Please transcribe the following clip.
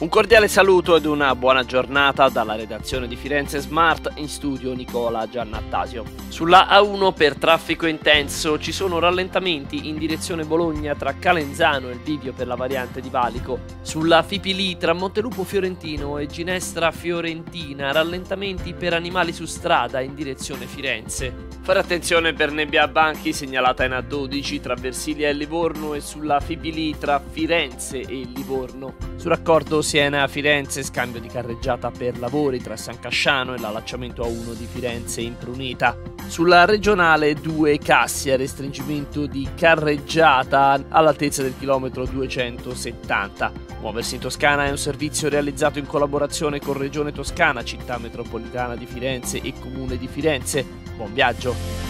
Un cordiale saluto ed una buona giornata dalla redazione di Firenze Smart in studio Nicola Giannattasio. Sulla A1 per traffico intenso ci sono rallentamenti in direzione Bologna tra Calenzano e il bivio per la variante di Valico. Sulla Fipili tra Montelupo Fiorentino e Ginestra Fiorentina rallentamenti per animali su strada in direzione Firenze. Fare attenzione per nebbia a banchi segnalata in A12 tra Versilia e Livorno e sulla Fipili tra Firenze e Livorno. Sul raccordo Siena-Firenze, scambio di carreggiata per lavori tra San Casciano e l'allacciamento A1 di Firenze in Prunita. Sulla regionale 2 Cassia, restringimento di carreggiata all'altezza del chilometro 270. Muoversi in Toscana è un servizio realizzato in collaborazione con Regione Toscana, Città Metropolitana di Firenze e Comune di Firenze. Buon viaggio!